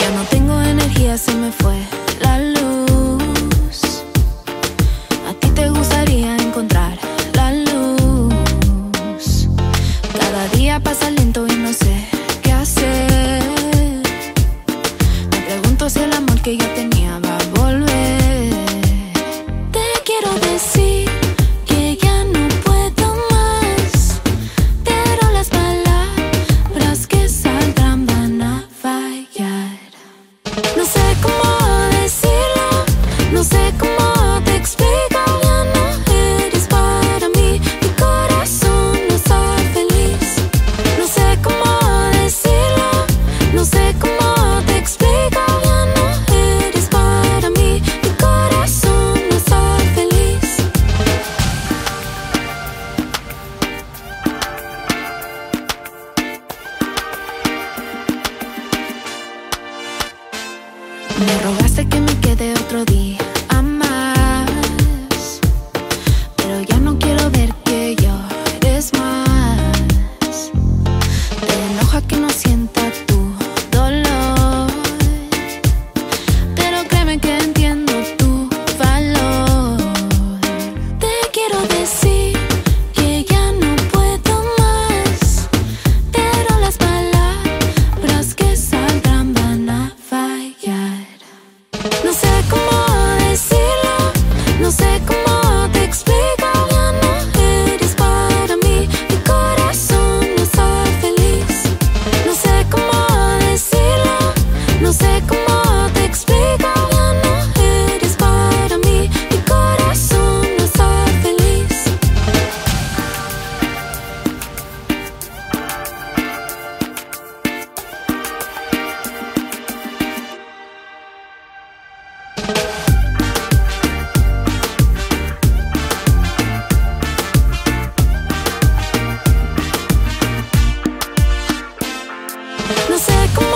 Ya no tengo energía, se me fue. Me rogaste que me quede otro día. No sé cómo